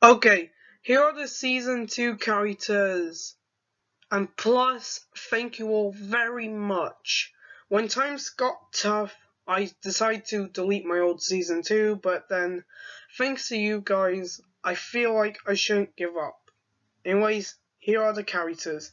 Okay, here are the season 2 characters. And plus, thank you all very much. When times got tough, I decided to delete my old season 2, but then, thanks to you guys, I feel like I shouldn't give up. Anyways, here are the characters.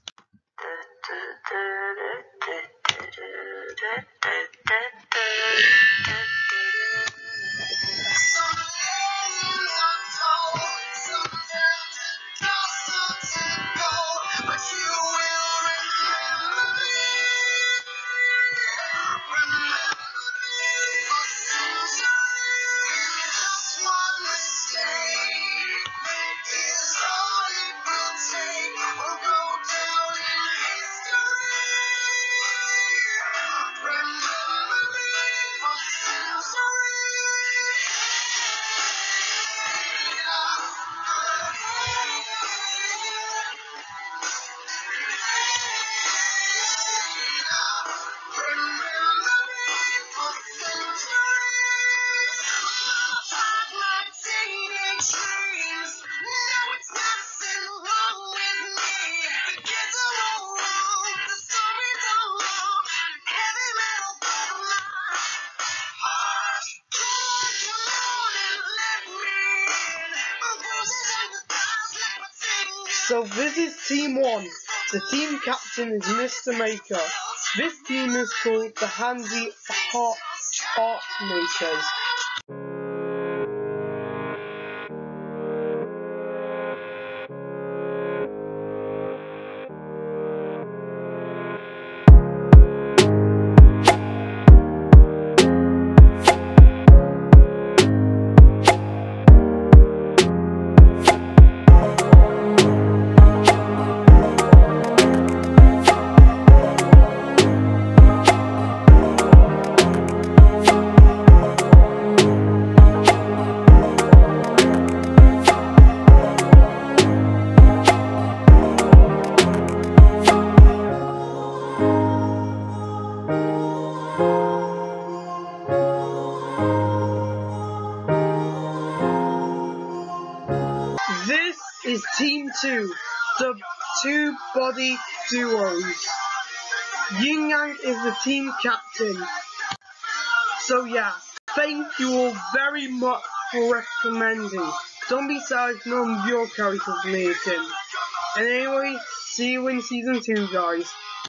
So this is Team 1. The team captain is Mr. Maker. This team is called the Handy Heart Art Makers. Is Team 2, the two body duos. Yin Yang is the team captain. So yeah, thank you all very much for recommending. Don't be sad if none of your characters it. And anyway, see you in season 2 guys.